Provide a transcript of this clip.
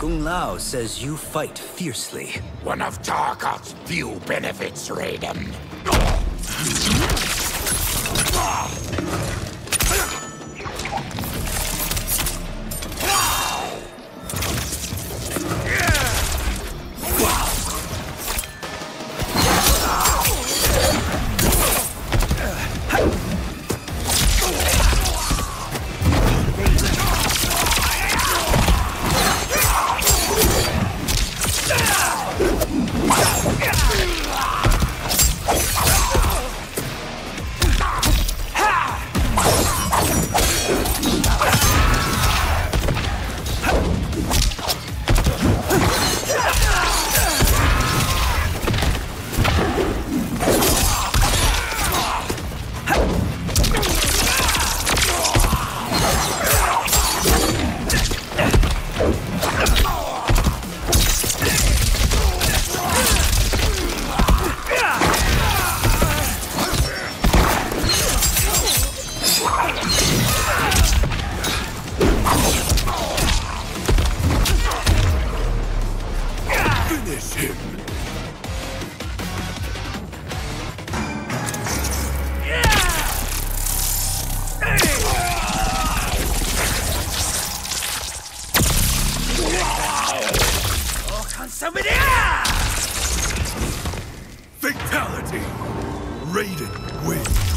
Kung Lao says you fight fiercely. One of Tarkat's few benefits, Raiden. Finish him! Fatality! Raiden wins.